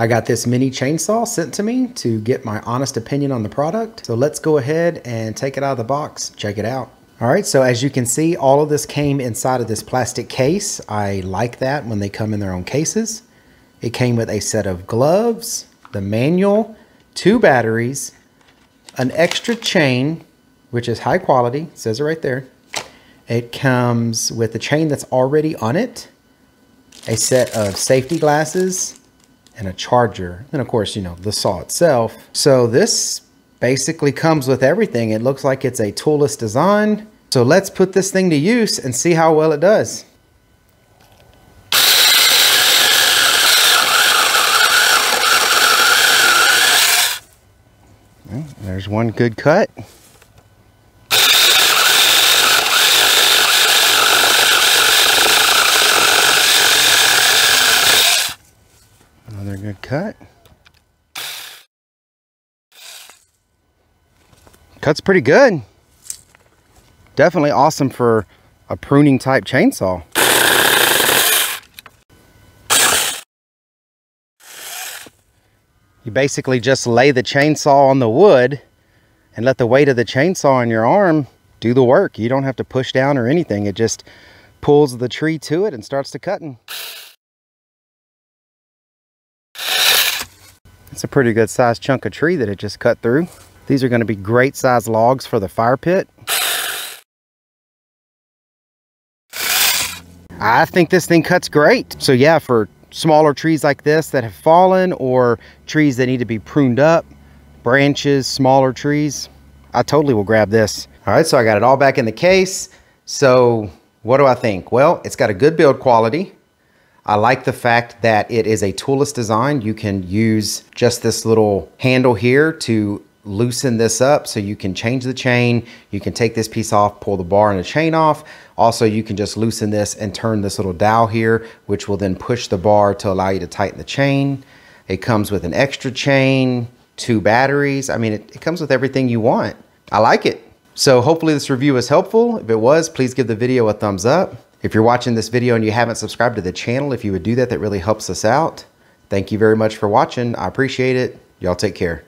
I got this mini chainsaw sent to me to get my honest opinion on the product. So let's go ahead and take it out of the box, check it out. All right, so as you can see, all of this came inside of this plastic case. I like that when they come in their own cases. It came with a set of gloves, the manual, two batteries, an extra chain, which is high quality, it says it right there. It comes with a chain that's already on it, a set of safety glasses, and a charger. And of course, you know, the saw itself. So this basically comes with everything. It looks like it's a toolless design. So let's put this thing to use and see how well it does. There's one good cut. Good cut. Cut's pretty good. Definitely awesome for a pruning type chainsaw. You basically just lay the chainsaw on the wood and let the weight of the chainsaw on your arm do the work. You don't have to push down or anything. It just pulls the tree to it and starts to cutting. It's a pretty good sized chunk of tree that it just cut through. These are going to be great size logs for the fire pit. I think this thing cuts great. So yeah, for smaller trees like this that have fallen or trees that need to be pruned up, branches, smaller trees, I totally will grab this. All right, so I got it all back in the case. So what do I think? Well, it's got a good build quality. I like the fact that it is a toolless design. You can use just this little handle here to loosen this up so you can change the chain. You can take this piece off, pull the bar and the chain off. Also, you can just loosen this and turn this little dowel here, which will then push the bar to allow you to tighten the chain. It comes with an extra chain, two batteries. I mean, it, it comes with everything you want. I like it. So hopefully this review was helpful. If it was, please give the video a thumbs up. If you're watching this video and you haven't subscribed to the channel, if you would do that, that really helps us out. Thank you very much for watching. I appreciate it. Y'all take care.